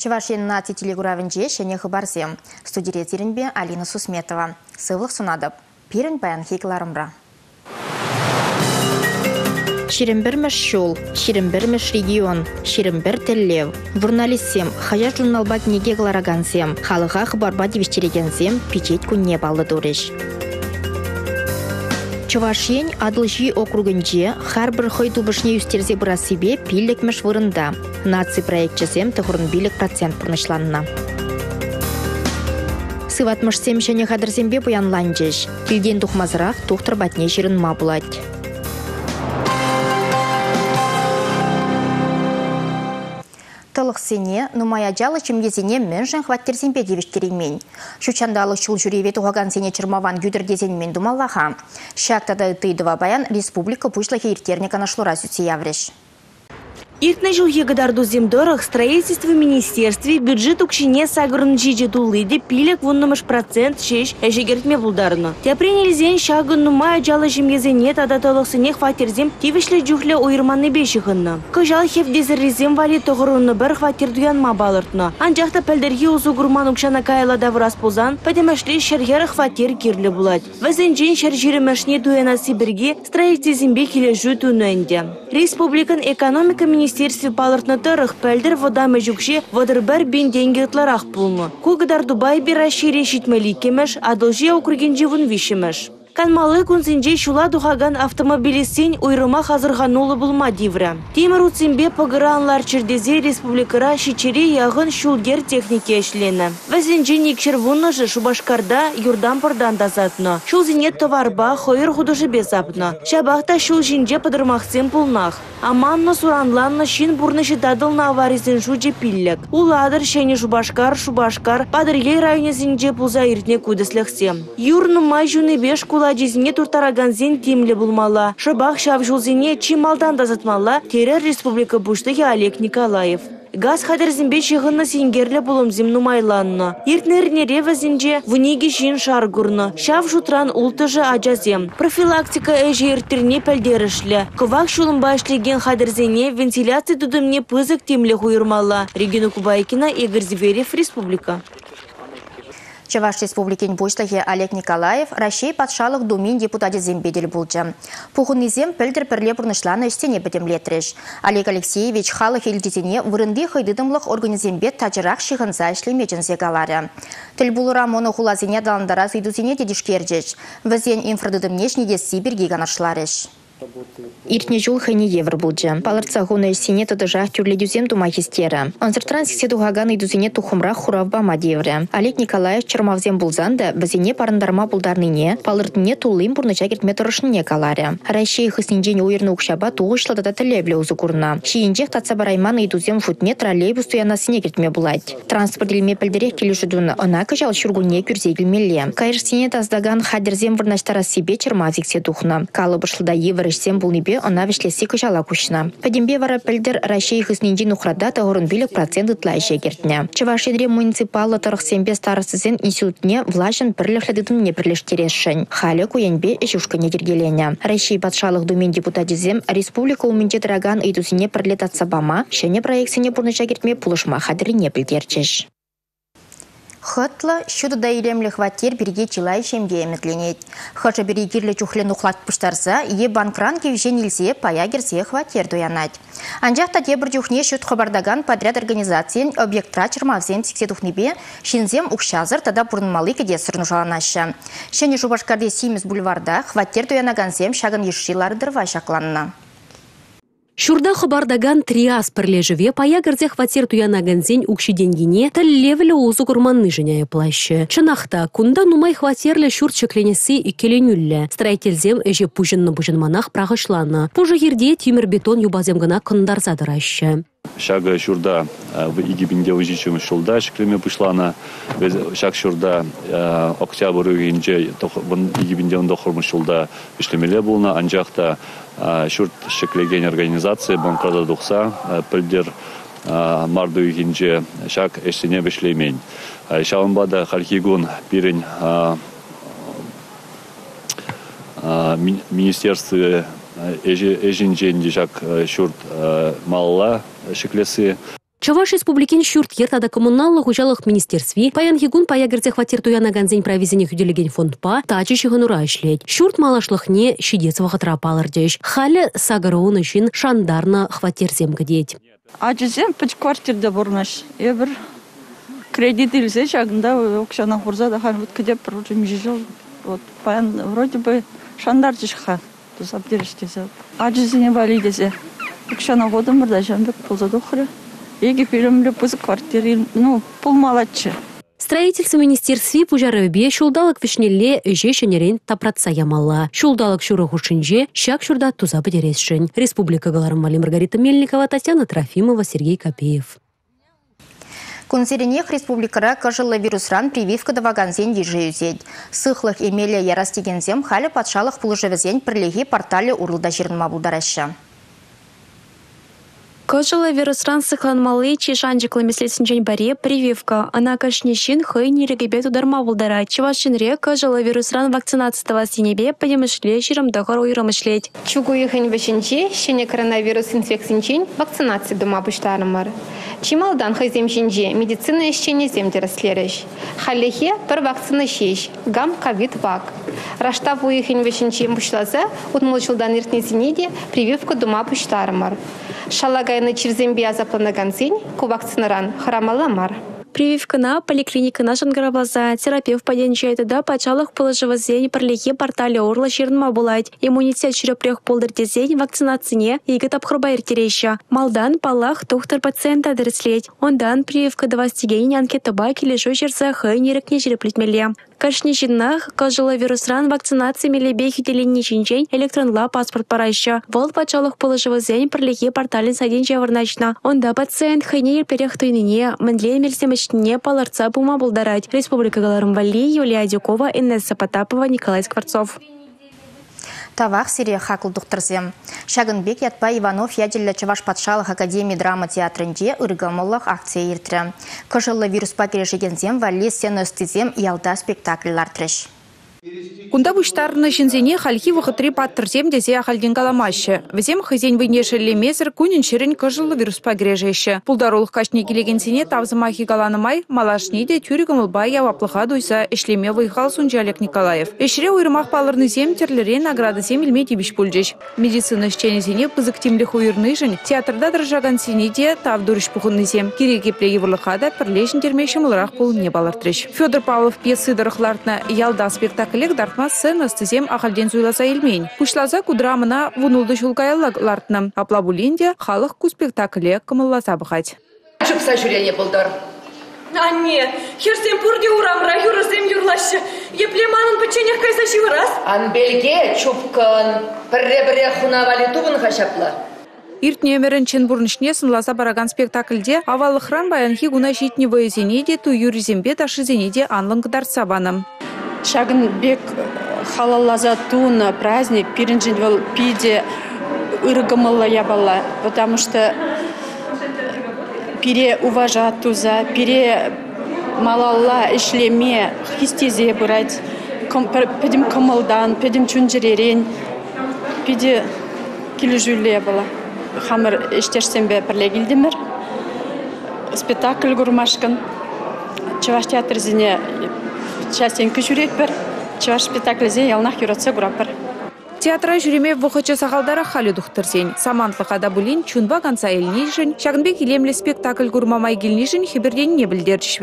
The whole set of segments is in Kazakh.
Чывашин нати телегуравенже шене хыбарзем. Студире зеренбе Алина Сусметова. Сывлық сунадып. Пирен баян хекларымра. Ширімбірміш шул, ширімбірміш регион, ширімбір тіллев. Журналистсем, хая журналбат неге гларагансем, халыға хыбарба девіштерегенсем, печет күнне балы дұрыш. Чувашень Адылжи округінде har bir хой тубышне үстерзе себе пиллекмеш вырында. Наци проектчесем тұғырын билік процент пұрнышланна. Сыватмышсем және қадырзембе бұянланжеш. Тілден тұхмазырақ тұқтыр батне жерін ма бұлады. Тылық сене, нумая жалы чимгезене мен жын хваттерсенбе девіш кереймен. Шучандалы шул жүреве туғаган сене чырмаван мен думаллаха. Шактада тыйдыва баян республика пушлахи иртерника нашлура сүтсе явреш. Иртна жылге гадарду земдорах строительство министерстве бюджет укшине сагрын жиже тулыйде пилек вуннымыш процент шеш әжегертме булдарыны. приняли зен шагын нумай жалы жемгезене тада толықсыне хватерзем тивишле жүхле ойырманы бешіғынны. Кыжал хевдезіррезем вали тоғырыны бір хватер дуянма балыртны. Анжақта пәлдерге узу гурман укшана кайла даврас позан, пәдемәшле шәргер хватер кирлі булать. Вәзен шәр жиремәшне дуяна сибірге строительзембе келе жу Республикан экономика министерстве министерстве палыртны тырых пәлдір водамы жүкше водырбар бен денгетларах пулны. Кугыдар Дубай бир расширие шитмели кемеш, адылжи округен живун вишемеш. Канмалы күнсенже шула духаган автомобилистен уйрыма хазырғанулы булма диврі. Темір ұтсенбе пығыранлар чердезе республикара шичере яғын шулгер технике эшлені. Вәзенже некшір вунныжы Шубашкарда юрдан пырдан дазатны. Шул зенет товарба хойыр худыжы безапны. Шабақта шул жинже пыдырмақсен пулнах. Аманны суранланны шин бурнышы дадылны аваризен шуджи пиллек. Уладыр шәне Шубашкар, Шубашкар, Падыргей районезінже пулза иртне кудыслықсем. Юрны май жуны беш кула жезіне туртараганзен темлі булмала. Шабақ шав жолзене чималдан дазатмала терер республика буштығы Олег Николаев. Газ хадырзімбе шығынны сенгерлі бұлымзім нумайланны. Ертнеріне ревазінже вуниге жин шаргурны. Шав жутран ултыжы ажазем. Профилактика әжі ертеріне пәлдерішлі. Кывак шулымба ішлеген вентиляция дудымне пызык темлі хуйырмала. Регина Кубайкина, Игорь Зверев, Республика. Чаваш Республикин бушлахе Олег Николаев Россия патшалық думин депутаты зембедель булчы. Пухуннизем пілдір пірле бұрнышланы істене бітімлетреш. Олег Алексеевич халық елдетіне вырынды хайдыдымлық организембет тажырақ шығынса ішлемечін зегалары. Тіл бұлыра моны хулазине даландара зүйдузине дедішкердеш. Візен инфрадыдымнеш бірге ганашларыш. Иртне жул хайне евр булджа. Палырца хуна сине тадыжах тюрле дюзем тума хистера. Анзыртран сисе тухаган идузине тухумра хуравба мадевре. Олег Николаев чермавзем булзанда бізине парандарма булдарныне, палыртне тулым бурныча кертме тұрышныне каларе. Райшей хыснинжен уйырны укшаба туғышлы да тілевле узы курна. Шиинжех татса барайман идузем футне троллейбус туяна сине кертме булать. Транспорт илме пілдерек келушідун ына кыжал шургуне күрзе. Кайыр сине таздаган хадерзем бурнаштара себе чермавзиксе тухна. Калы бышлыда евр решсем булнипе ына вишлеси кышала кушна. Падимбе вара пельдер Россия хыснинжи нухрада тагырын билик процент ытлайше кертне. Чавашедре муниципалы тарыхсембе старостысен институтне влажын бірліхледітінне бірлештерешшін. Халі куянбе ешушкане кергелене. Россия патшалық думен депутатизем республика уминче траган ыйтусине бірлетатса бама, шене проектсине бурныча кертме пулышма хадрине білдерчеш. Хытла шуды да илемлі хватер бірге чилай шемге емітленет. Хыжы бірге кирлі чухлен ухлат пұштарса, е банкран кевжен илсе пая керсе хватер дуянат. Анжақта дебір жүхне шут хабардаган подряд организациян объектра чырмавзем сіксе тухнебе, шинзем ұқшазыр тада бұрынмалы кеде сұрнушаланашы. Шәне жубашкарде Симес бульварда хватер дуянагансем шагын ешшилары дырва шакланна. Шурда хабардаган триас пірлежіве паягырзе хватер туянагансен укшиденгене тіллевілі озу курманны жыняя плащы. Чынақта, кунда нумай хватерлі шурт чекленесі икеленюллі. Страйтелзем әже пужынны пужынманах прағышланы. Пужы ерде тимір бетон юбазем гына кындар задыращы. Шага шурда в игибинде ужичим шулда шиклеме пушлана. Шаг шурда октябрь үйінже игибинде он дохормы шулда ишлемеле болна. Анжақта шурт шеклеген организация банкада духса пілдер марды үйгенже шак эшсене бішлеймен. Шалынбада хархигун пирен министерстве эжинженде шак шурт малла шеклесі Чаваш республикин шурт ертада коммуналлы министерстви паян хигун паягерзе хватир туяна ганзень провизине хүделеген фондпа тачы шығынура ишлет. Шурт малашлыхне шидец вахатра палырдеш. Халі сагарауын үшін шандарна хватирзем гдеть. Ачызем піч квартирда бурмаш. Я бір кредит илсе шагында окшана хурза да хан вот кедеп межижел. Вот паян вроде бы шандар жишха. Тусап дерештесе. Ачызене вали десе. Окшана годым бірда жамбек пулза дохры. Ну. Строительство министерстви пужарывбе шулдалык вишнелле үже шенерен тапратса ямалла. Шулдалык шуры хушинже шак шурда туза бедересшин. Республика Галарым Вали Маргарита Мельникова, Татьяна Трофимова, Сергей Копеев. Кунсеренех республикара кыжылы вирусран прививка даваганзен ежеюзет. Сыхлых эмелия ярастегензем халі патшалық пулыжевізен пірлеге порталі урлыда жернма булдараща. Кожылы вирусран сыкланмалы чешанжыклы меслесінчен баре прививка. Ана кашнешин хый нерегебе тударма булдара. Чевашинре кожылы вирусран вакцинациява синебе подемышле жирымдығыр уйрымышлет. Чугу ехін вішінче, шене коронавирус инфекцинчен вакцинация дома пуштарымыр. Чималдан хызем жинже медицина ещене земдерслереш. Халлехе бір вакцина шеш, гам ковид вак. Рашта буйхин вешінче пушлаза, утмылчылдан иртнезинеде прививка дома пуштарымыр. Шалагайны чирзембе азапланаган зень, ку вакцинаран храмаламар. Прививкана поликлиникана жангарабаза терапевт паденчайды да пачалық пылыжывы зень пірлеге портале орла жернма булайт. Иммунитет чүрепрех полдырде зень вакцинацине егі тапқырба ертерейші. Малдан палах доктор пациент адреслет. Ондан прививка давастеген анкета ба келешо жерза хы нерекне жереплетмеле. Кашни жиннах кажылы вирусран вакцинация мелебе хителенне чинчен электронла паспорт парайшы. Вол пачалық пылыжывы зень пірлеге порталин саден жавырначна. Онда пациент хыне ерперех тойныне, мінле мерземішіне паларца бума булдарать. Республика Галарым Вали, Юлия Дюкова, Инесса Потапова, Николай Скворцов. Тавах сире хакыл дұқтырзем. Шагынбек ятпа Иванов яділі Чаваш патшалық академия драма театрынде ыргамылық акция ертірі. Кыжылы вируспа керешегензем вали сцена үстізем ялда спектакльлар треш. Кунда буштарны шинзене хальхи вахытри паттырзем дезе ахальден каламашы. Візем хызен вынешелі мезір күнін шерін кыжылы вируспа кережеші. Пулдарулық кашне келегенсене тавзымахи галанымай, малашни де тюрігім ұлбай яваплыға дуйса ішлеме выйхал Сунжалек Николаев. Эшре уйрымақ палырны зем терлере награды зем илме тибіш пульжеш. Медицина шченезене пызык темліх уйрныжын, театрда дыржаган сенеде тавдурыш пухынны зем. Кереге плеге вұрлықада пірлешін термешім ұлырақ пул не балыртрыш. Федор Павлов пьесы дырықлартына ялда спектакль дартма сцена стезем ахалден зуйласа илмейн. Пушлаза кудрамына вунулды шулкаяллартны. Аплабулинде халық ку спектакле кымылласа бұхать. Чупса жүрение болдар. Анне, херсем пурде урамра юрысем юрлашы. Еплеманын печенех кайса? Ан белге чупкан пірре-бірре хунавали туғын хашапла. Иртне өмірінчен бұрнышне сынласа бараган спектакльде авалықран баянхи гуна житне войзенеде ту юризембе ташызенеде анлың сабаным. Шагынбек халаллаза туна праздник пиринжин вел пиде ыргымыла ябала, потому что пире уважат туза, пире малалла ишлеме хистезе бурать, педим кымылдан, педим чунжеререн, пиде килежүле ябала. Хамыр іштерсембе пірлегілдімір. Спектакль гурмашкан. Чаваш театр зіне частен күшірет бір. Чаваш спектакль зіне ялнақ юратса гурапыр. Театра жүреме вұқычы сағалдары халі дұқтырсен. Самантлық адабулин чунба ганса елнежін, шағынбек илемлі спектакль гурмамай келнежін хиберден не білдерчіш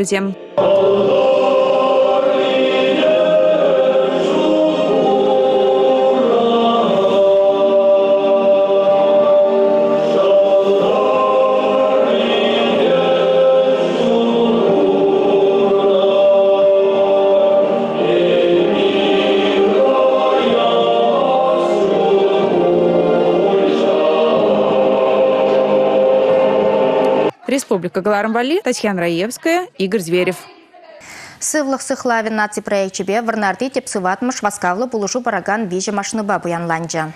Республика Галармвали, Татьяна Раевская, Игорь Зверев. Сывлық сықлавин наци проектчебе варнарды тепсыватмыш васкавлы булышу бараган вижі машыныба буянланжа.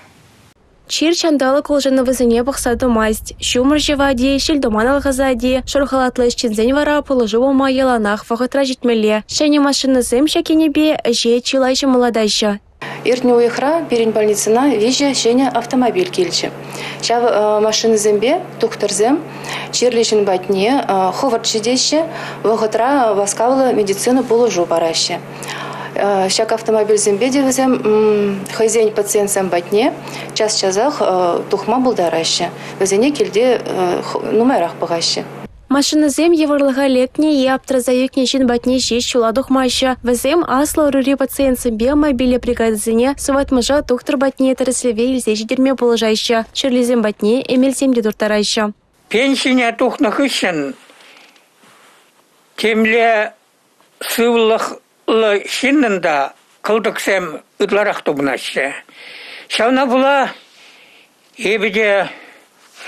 Чир чандалы колжаны вызыне бұқсады масть. Шумыр жеваде, шелдоман алғазаде, шұрхалатлы ішчензен вара пылыжы болма еланақ вағытра жетмеле. Шәне машины зым шәкенебе, же чилайшы мұладайшы. Иртне уйхра перен больницына веже және автомобиль келчі. Шав машины зембе, тухтырзем, чирлешін батне, ховард жидеше, вғытра васкавлы медицина полужу бараще. Шак автомобиль зембе девізем, хозяин пациент батне, час чазах тухма булдараще. Везене келде нумайрақ бұғаще. Машинызем еварлыға лекне и аптразаюкне жин батне жеш чуладух маша. Везем асло рури пациентсым бе мобиле бригадызыне сыватмыжа тухтыр батне тәріслеве илзе жидерме болажайшы. Шырлизем батне эмелсем де дұртарайшы. Пенсия тухнах үшін темле сывлықлы шиннында кылдыксем ытларақ тубнашы. Шауна була ебеде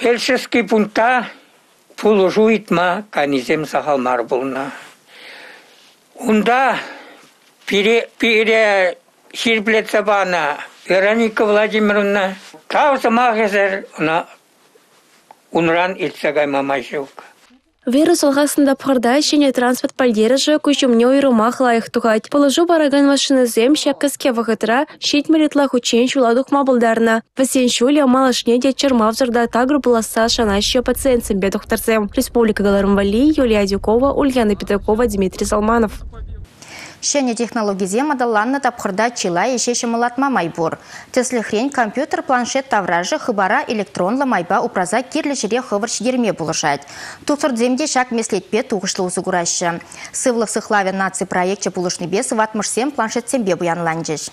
фельдшерский пункта пулужу итма канизем сахалмар булна. Унда пире пире ширплет бана Вероника Владимировна кауса махезер на унран итсагай мамашевка. Вирус олғасында пырда шене транспорт пальдері жы күшімне ойрымақ лайық тұғайд. Положу бараган машины зем шәккіске вағытыра шет меретла хүчен шуладуқ мабылдарына. Васен шуле малышне де чермавзырда тагру буласа шанаще пациентсен бе доктарзем. Республика Галармвали, Юлия Дюкова, Ульяна Петракова, Дмитрий Салманов. Шене технологизе мадалланны тапқырда чила ешеші мылатма майбур. хрень компьютер планшет тавражы хыбара электронлы майба упраза керлі жере хывыр шидерме бұлышад. Тұқтыр шак меслетпе туғышлы күрашы. Сывлық сықлаве наци проектче бұлышны бес ватмышсем планшетсембе бұянланжыш.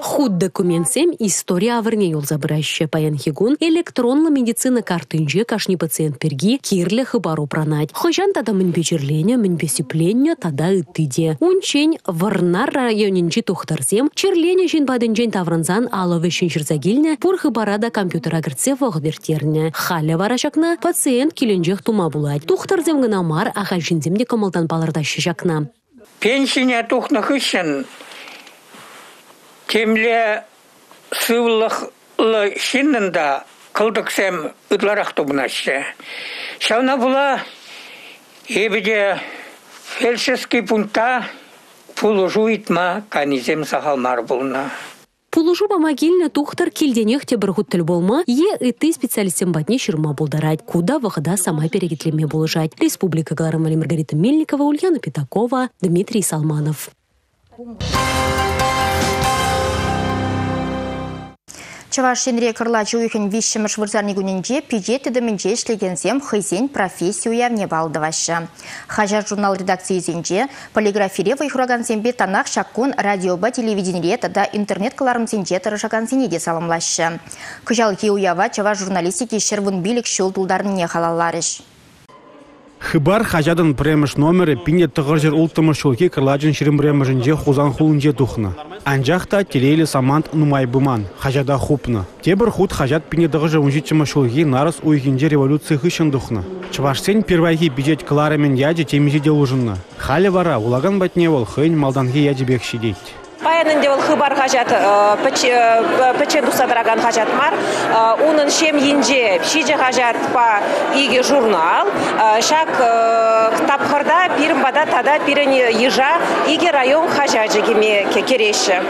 Худ документсем история авырне юл забыраща паян хигун электронлы медицина картынже кашни пациент перги кирле хыбару пранать. Хожан тада мінбе жерление, мінбе сепленне тада ытыде. Унчень варнар районинчи тухтарсем, черлене жин бадынчен тавранзан аловы шинширзагильне пур хыбарада компьютер агыртсе вғдертерне. Халя варашакна пациент киленжех тума булать. Тухтарзем гына мар балырдашы жақна. Пенсия тухнах темле сывлықлы шиннында кылдыксем ытларақ тубнашы. Шауна була ебеде фельдшерский пункта пулужу итма канизем сахалмар булна. Пулужу могильна тухтар килденех те тіл болма, е ыты специалистен батне шырма болдарать, куда вахада сама перегитлеме болжать. Республика Галармали Маргарита Мельникова, Ульяна Пятакова, Дмитрий Салманов. Чаваш шенре кырла жуйхын вишшіміш вырзарни күнінже пиже тедімінже ішлегенсем хыйзен профессию явне балдывашы. Хажар журнал редакциязенже полиграфире вайхурагансембе танах шаккун радиоба телевиденире тада интернет кыларымсенже тұрышагансене де салымлашы. Күжал уява чаваш журналистики шервун билік шул тулдарыне халаларыш. Хыбар хажадын премыш номері пинде тұғыр жер ұлттымыш шулки кырлажын ширим премышынже хузан хулынже тухны. Анжақта телейлі самант нумай быман, хажада хупны. Тебір худ хажат жер унжитчымы шулки нарыс уйгенже революция хышын духны. Чывашсен первайхи бюджет кларамен яджи темизи делужынны. Халі вара, улаган батне ол хынь малданхи яджи бек шидейт. Паянынде ол хыбар хажат печен дусадраган хажат мар. Унын шем енже шиже хажат па иге журнал. Шак тапхырда бада тада пирен ежа иге район хажаджы кеме кереші.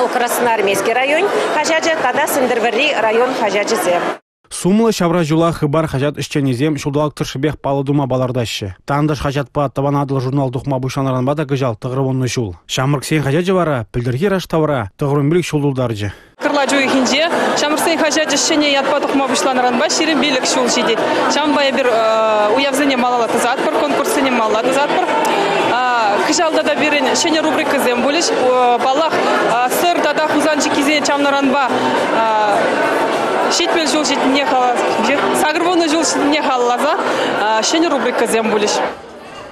Ол Красноармейский район хажаджы тада Сындырвери район хажаджызе. Сумлы шавра жула хыбар хажат ишченезем шудалак тыршыбех палы дума балардашы. Тандыш хажат па табан адыл журнал духма бушанаран бада гыжал тығыры шул. Шамырк сен хажат жывара, пілдірге раш тавара, тығырын білік шулдулдаржы. Кырла жуй хинже, шамырсен хажат ишчене ятпа тухма бушланаран ба, ширин билік шул жидет. Шамбая бір уявзене малала тызатпыр, конкурсене малала тызатпыр. Кыжалда да берен шене рубрика зем булиш, балах сыр дада хузанчы кизе чамнаранба шетмел жол шетіне сагрбоны жол шетіне қаллаза шене рубрика зем булиш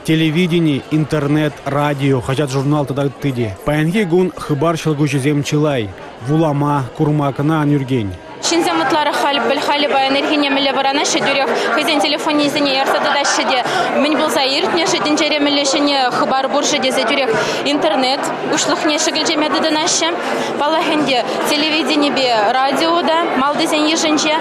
телевидение интернет радио хажат журнал тада тыде паянге гун хыбар шылгучы земчылай вулама курмакына анюргень. Чинзе мытлары халі біл халі баян эрхине мілі барана шедюрек хызен телефон изіне ярсады да шеде мен бұл заиртне шеден жере шене хыбар буршы дезе дюрек. Интернет ушлықне шігіл жемеді дынашы палахенде телевидение бе радиода малдызен ежінже.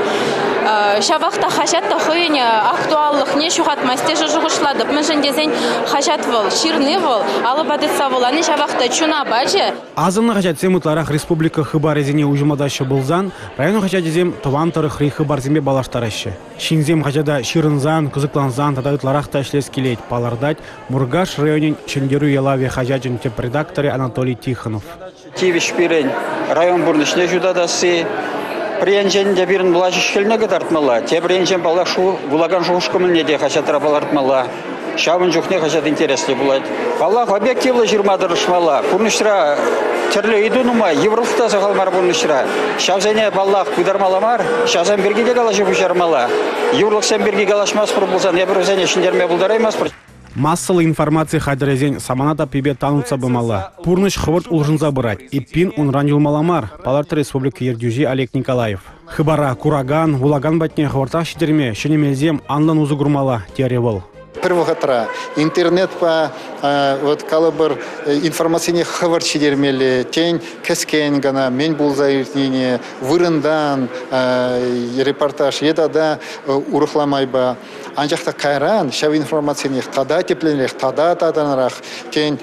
Шабақта хашат та хойне актуаллық не шухат мастежы жуғышладып. Мүжін дезен хашат вол ширны вол алып адытса воланы шабақта чуна бажы. Азынны хачат семутларах республика хыбар ezine ужымадашы болзан, району хачат ezem тован тарых рей хыбар зембе балаштарашы. Шинзем хачада ширынзан, кызыкланзан, тадайтларах та шлес келет, палардать, Мургаш районин чендеру ялаве хачаджин теп редакторы Анатолий Тихонов. Тивиш пирен район бурнышне жудадасы, Приенжен де бирин булачы шкелне гытартмала. Те приенжен бала шу булаган жушкымылне де хачатра балартмала. Шабын жухне хачат интересли булать. Аллах объективлы жирмадырышмала. Курнышра терле иду нума Европта сахалмар бурнышра. Шавзене баллах кудармаламар. Шазан бирги де галашы бушармала. Юрлык сен бирги галашмас пробулсан. Я бір өзене шиндерме булдараймас. Массалы информация хайдырезен саманата пибе танутса бымала. Пурныш хывырт улжынза бырать. Иппин унран юлмаламар. Паларты республика Ердюжи Олег Николаев. Хыбара, кураган, вулаган батне хвартах шидерме, шенемезем анлан узы гурмала, теревал. Первогатра интернет па вот калыбыр информацияне хабар чидермели тень кескен гана мен булзайыртине вырындан репортаж. Едада анжақта қайран шав информацияны қада тепленлех тада таданрақ тен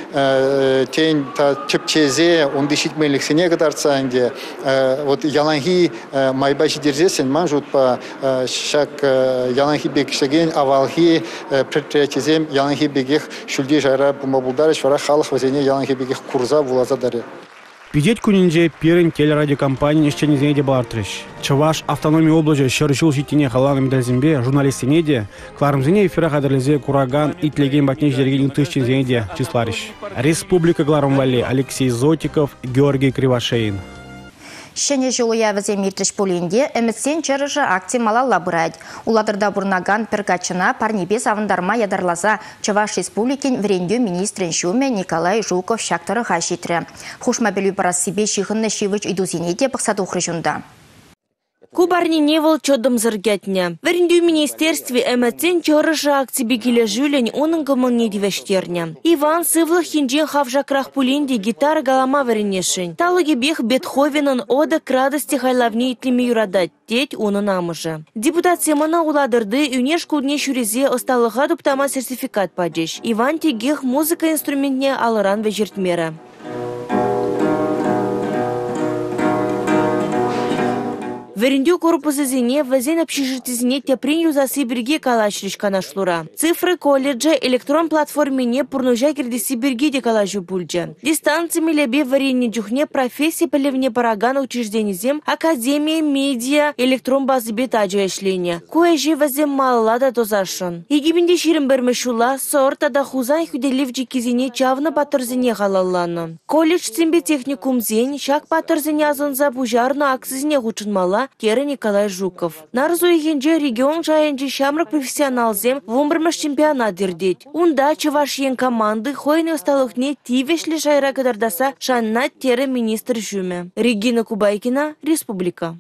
тен та чепчезе онды шитмелексене кадарцанге вот яланхи майба шидерзесен ман жутпа шак яланхи бекшеген авалхи предприятиезем яланхи бегех шүлде жайра бумабулдарыш вара халық вазене яланхи бегех курза вулаза даре Пидет күнінде перін телерадиокомпания іштенізіне де балартырыш. Чаваш автономия облажы шырышыл житіне қаланы медалзімбе журналистіне де, кларымзіне эфира қадырлізе кураган итлеген батне жерген үтішчензіне де числарыш. Республика Гларымвали Алексей Зотиков, Георгий Кривошеин. Шене жылуя віземетріш полінде әмітсен жырыжы акти малалла бұрайд. Уладырда бұрнаган піргачына парнебес авындарма ядарлаза Чаваш Республикин врендю министрін шуме Николай Жулков шактары ғашитрі. Хушмабелю барас себе шихынны шивыч идузине де ұқрыжында. Кубарни не вол чодом заргятня. Верндю министерстве эмэцен чорыжа актибе келе жүлен оның гымылне дивештерня. Иван сывлых хинджен хавжакрах пулинде гитара галама веренешін. Талыге бех Бетховенын ода к радости хайлавне итлеме юрадать. Теть оны намыжы. Депутат семана уладырды юнеш кудне шурезе осталыға дуптама сертификат падеш. Иван тегех музыка инструментне алыран вежертмері. Верендю корпусызине вазен общежитизине теприн юзасы бірге калашриш канашлура. Цифры колледжа электрон платформине пурнужа бірге де калажу пульджа. Дистанции милебе варенне джухне профессии пелевне параган учрежденизем академия медиа электрон базы бетаджу эшление. Куэжи вазен маллада дозашын. Егибинде ширин бермешула сорта да хузан худеливджи кизине чавны батырзине халалланы. Колледж цимбе техникум зен, шак батырзине азынза бужарны аксизине хучынмала Кері Николай Жуков. Нарзу егенже регион жайынжы шамрак профессионалзем вумбырмаш чемпионат дердет. Унда чываш команды хойны осталықне тивешлі жайра кадардаса шанна тері министр жүмі. Регина Кубайкина, Республика.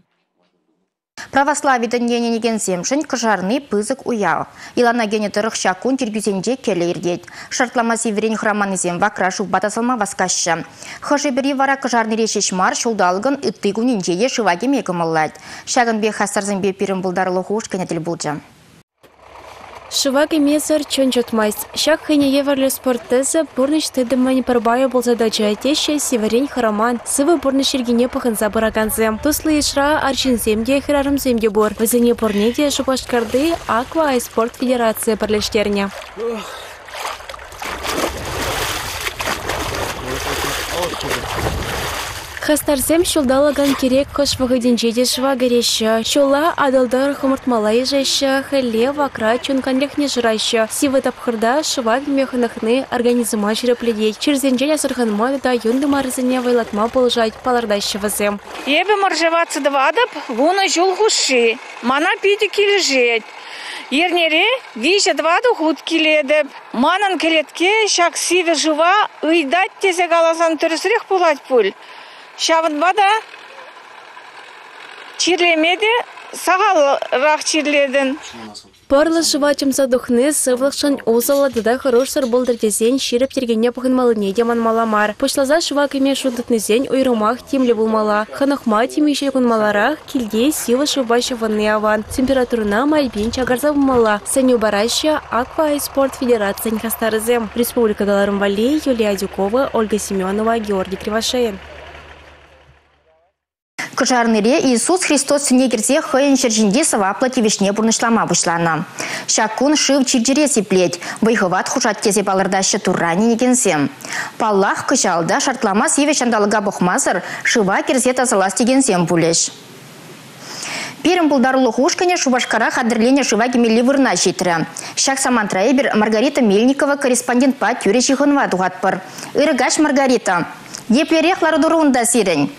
Православие діннені неген земшін кыжарны пызык уяу. Илана гене тұрық шакун тергюзенде келе ердет. Шартлама северен храманы зем вакра батасалма васкашы. Хыжы бірі вара кыжарны решеш мар шулдалгын үтті күнінде шываге мекімыллайд. Шагын бе хастарзын бе пирін бұлдарлы хуш кенетіл бұлджам. Шываги мезер чончот майс. Шак хэне еверле спортезы бурныш тыдымани парбая болса да жайтеше северень хараман. Сывы бурныш ергене пахынса бараганзем. Туслы ишра арчин земде хирарым земде бор. Вазене порнеде шупашкарды Аква Айспорт Федерация парлештерне. Хастарзем шулдалаган керек кыш вагыдинче де швагареще. Шула адалдар хымыртмалай жеще, хәле вакра чунканлехне жырайшы. Сивы тапхырда шываг механахны организма жирепледей. Чирзенче ясырханма да юнды марызыне вайлатма болжать палардайшы вазем. Ебе маржеваться двадып, вуна жул хуши. Мана пиди килежет. Ернере виже дваду худ киледіп. Манын келетке шак сиве жыва ыйдат тезе галасан түрісірек булать пуль. Шавын бада? чирлемеде сағалырақ чирледін. Парлы шывачымса духны сывлықшын озалы дыда хорош сыр болдырдезен ширіп тергенне пұхынмалыне деман маламар. Пошлаза шыва кеме шудытнызен ойрымақ темлі болмала. Ханықма темеше күнмаларақ келде силы шывбайшы ванны аван. Температурына мальбин чагарза болмала. Сәню бараща Аква и спорт федерациян хастарызем. Республикадаларым Валей, Юлия Дюкова, Ольга Семенова, Георгий Кривошеин. Кыжарныре Иисус Христос сінегерзе хыйын шыржинде сываплы тевешне бұрнышлама бұшлана. Шакун шыв чирджире сиплет, байхыват хушат кезе балырдашы туррани негенсем. Паллах кыжалда шартлама севе шандалыға бұқмазыр, шыва керзе тазалас дегенсем бұлеш. Пирім бұлдарлы хушкане Шубашкара хадырлене шыва кемелі вырна жетірі. Шак самантрайбер Маргарита Мельникова корреспондент па тюре шихынва дуғатпыр. Ирыгаш Маргарита. Еплерех лардыруында сирень.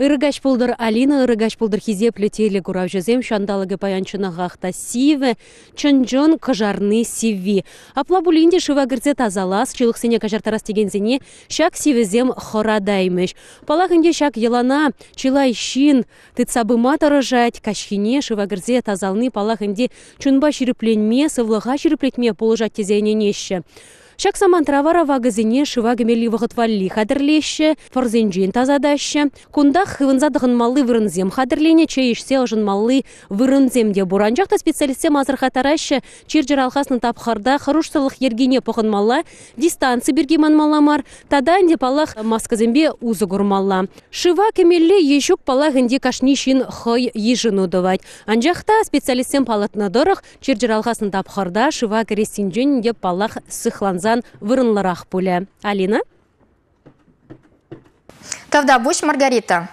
Ирыгач пулдыр Алина, ырыгач пулдыр хизе плетели гурав жезем шандалыгы паянчына гахта сиве, чынжон кыжарны сиви. Апла булинде шыва гырзе тазалас, чылықсене кажартарас тегензене, шак сивезем хорадаймыш. Палахынде шак елана, чилай шин, тыцабыма тарыжать, кашхине шыва гырзе тазалны палахынде чунба ширіпленме, сывлыға полыжат тезене неші. Шак саман травара вагызине шывагымели вағытвалли хадырлеші, форзенжен тазадащы. Кундах хывынзадығын малы вырынзем хадырлене чейішсе ұжын малы вырынземде буранжақта специалистсем азыр хатарашы чирджер алхасны тапхарда харушсылық ергене пұғын мала, дистанции бергеман маламар, тада инде палах масказембе узы гурмалла. Шыва кемелли ешук палах инде кашнишин хой ежін удывать. Анжақта специалистсем палатны дұрық чирджер алхасны тапхарда шыва кересинжен де палах сыхланза Казан вырынлырақ пулі. Алина? Тавда буш Маргарита.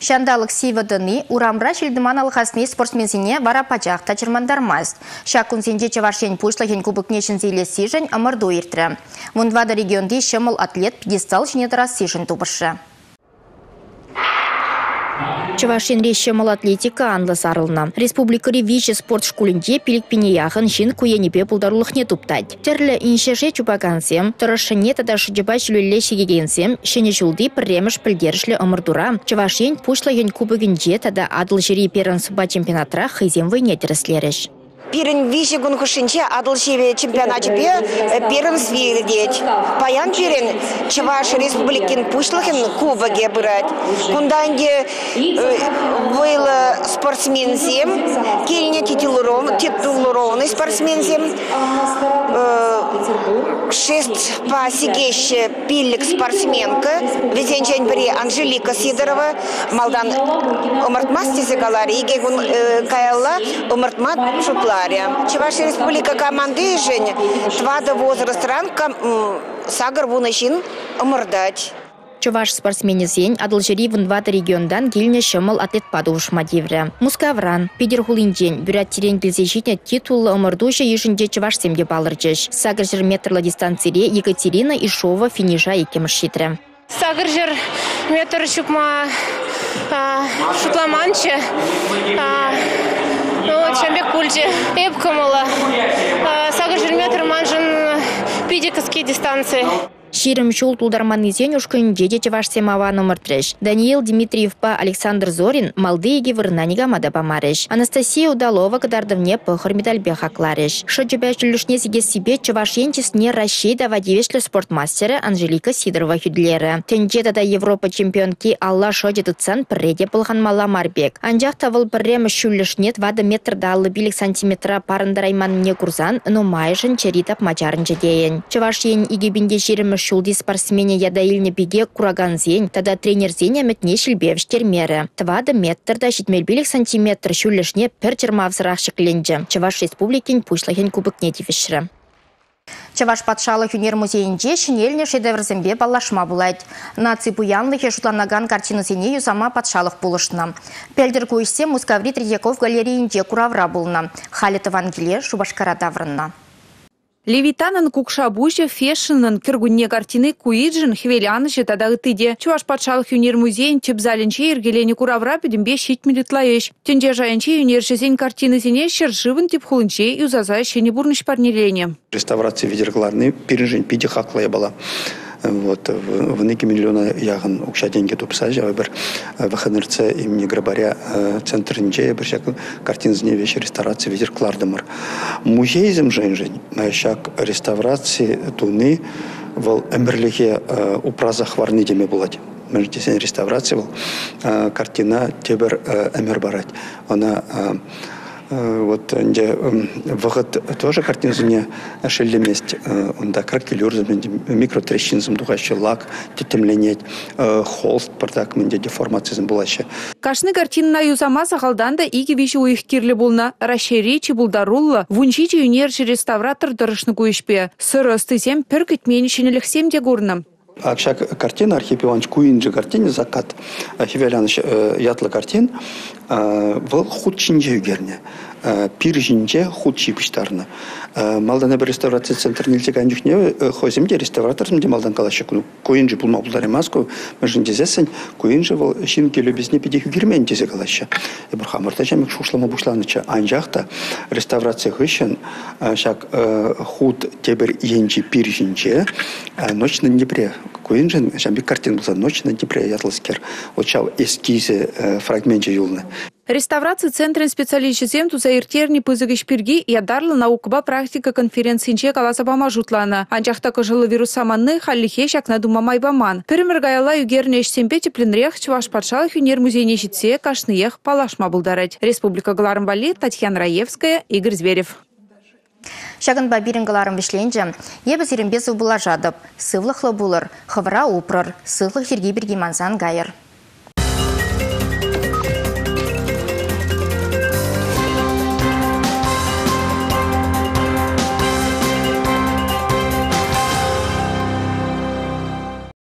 Шандалық сивадыны урамра шілдіман алғасны спортсменсіне вара пачақ тачырмандармаз. Шакун сенде чаваршен пушлахен кубыкне шынзейле сижен амырду иртірі. Вундвада регионды шымыл атлет пьедестал жіне тарас сижен тубышы. Чавашин рейші атлетика анлы сарылна. Республика Ревичи спорт шкулінде пилікпене яғын жин куенепе не туптать. Терлі иншеше чупагансем, тұрышыне тада шыджыба жүлелі шегегенсем, шене жылды пірреміш пілдерішлі ымырдура. Чавашин пушла ен кубогінде тада адыл жири перін суба чемпионатра хызем войне тереслеріш пирин више гунхушинче адыл шеве чемпионатчепе э, пирин свирдеть. Паян пирин Чаваш республикин пушлахин кубаге брать. Кунданге был э, спортсмен зем, кельня титулированный спортсмен зем. Э, шесть по сигеще пиллик спортсменка. Везенчен бери Анжелика Сидорова. Малдан умартмас тезегалари. Игегун каялла умартмат шутла Болгария. Чувашия республика команды жень твада возраст ранка сагар вуначин ымырдать. Чуваш спортсменезен адылжыри вынвады региондан келіне шымыл атлет падуыш мадеврі. Мускавран, Педерхулинден, бүрәт терен келзешіне титулы ымырдушы ешінде чуваш семге балыржыш. Сагыр жыр метрлы дистанцире Екатерина Ишова финиша екеміш шетрі. Сагыр жыр метр шукма шутламанчы. Ну, чамбек пульчи эп кымылы а, сагы жүрме тұрманжын пидиковский Ширым шул тулдарман изен ушкынже же чевашсем аваны Даниил Дмитриев па Александр Зорин малдыеге вырнанига мада памарыш. Анастасия Удалова кадардывне пăхăр медальбе хакларыш. Шычыпя жүлішне сиге себе чеваш енчесне Рашида вадевешлі спортмастеры Анжелика Сидорова хүдлері. Тенче тада Европа чемпионки Алла шоджы тыцан пірреде пылған мала марбек. Анжақ тавыл пірремі шүлішне вады метр далы билік сантиметра парындарайман не курзан, но майшын черитап мачарынчы дейін. Чеваш ен игебінде шулди спортсмене яда илне биге зень, тада тренер зень әмітне шілбевіштер мері. Твады метрда жетмелбелік сантиметр шүлішне пір чермавзырақ шықленді. Чаваш республикин пушлахен кубыкне дивішірі. Чаваш патшалық юнер музейінде шинеліне шедеврзімбе балашма булайд. Наци буянлығы жұтланаган картинысыне юзама патшалық булышна. Пелдер көйсе Мускаври Тредяков галереінде куравра булна. Халет Евангелие Шубашкара даврынна. Левитанын кукша бужа фешинын киргунне картины куиджин хвелянышы тада ытыде. Чуваш патшалық юнер музейн чепзалінче ергелені куравра пидімбе шит милитлаеш. Тенде жайынче юнершесен картины зене шыржывын тип хулынче юзаза шені бурныш парнелене. Реставрация видергларны пережень пиде хаклая была. Вот в неки миллиона ягын укша деньги тупса жабы бір вхнрц имени грабаря центринче бір шак картинзне вещи реставрации ветер клардымыр музейзм женжень шак реставрации туны вол эмберлихе упразах варны деме болады мәжитесен реставрация был картина тебер эмер барать. Она вот нде вахыт тоже картинзуне шеллемест онда кракелюрзым микротрещинзым дугаще лак тетемленет холст пардак менде деформациясым булаще кашны картинна юзама сахалдан да иги виши уихкирле булна. Рашеричи булдарулла вунчичи юнерчи реставратор дырышны куишпе сыры стысем пір кітмені шенеліксем де гурным Акшак картина Архип Иванович Куинджи картине закат Хивеляныч ятлы картин выл худ чинже югерне пир жинже худ чипиштарны малдан бер реставрация центр нилте канжухне хозимде реставратор де малдан калашык ну Куинджи булма булдар эмаску межин дезесен Куинджи выл шин келебезне пидих югермен дезе калашы бир хамырта жамик шушлама бушланыча анжакта реставрация хышын шак худ тебер енчи пир жинже ночь на Днепре. Куинжен жамбик картин булса ночь на Днепре ятлыскер очау эскизе фрагменте юлны. Реставрация центрин специалистчизем туза иртерни пызыгыш пирги ядарлы наукыба практика конференциинче каласабама жутланы. Анчахта кыжылы вирус саманны халлихе шакна думамай баман. Пірімір гаяла югерне эшсемпе тепленрех чуваш патшалық юнер музейне жетсе кашныех палашма булдарать. Республика Галарымбали, Татьяна Раевская, Игорь Зверев. Шагын бабирингаларым вишленже, ебі зеренбе зубыла жадып, сывлықлы булыр, хывыра упрыр, сывлық жерге бірге.